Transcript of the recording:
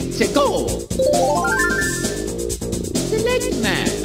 Select a goal. Select man.